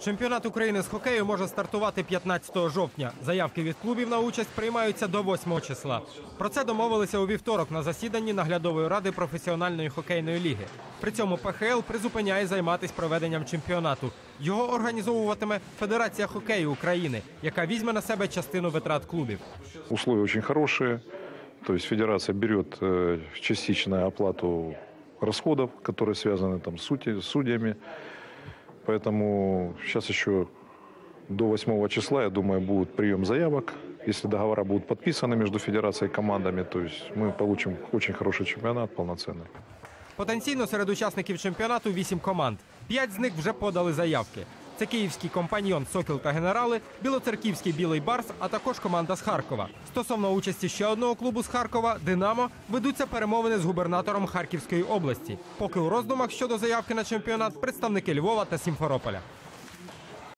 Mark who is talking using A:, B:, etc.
A: Чемпіонат України з хокею може стартувати 15 жовтня. Заявки від клубів на участь приймаються до 8 числа. Про це домовилися у вівторок на засіданні наглядової ради професіональної хокейної ліги. При цьому ПХЛ призупиняє займатися проведенням чемпіонату. Його організовуватиме Федерація хокею України, яка візьме на себе частину витрат клубів.
B: Условия очень хорошие. То есть федерация берет э, частично оплату расходов, которые связаны там, с сути- с судьями. Поэтому сейчас еще до 8 числа, я думаю, будет прием заявок. Если договора будут подписаны между федерацией и командами, то есть мы получим очень хороший чемпионат полноценный.
A: Потенційно серед учасників чемпіонату вісім команд. П'ять з них вже подали заявки. Це київський компаньйон Сокіл та генерали, білоцерківський білий барс, а також команда з Харкова. Стосовно участі ще одного клубу з Харкова Динамо ведуться перемовини з губернатором Харківської області. Поки у роздумах щодо заявки на чемпіонат представники Львова та Сімферополя.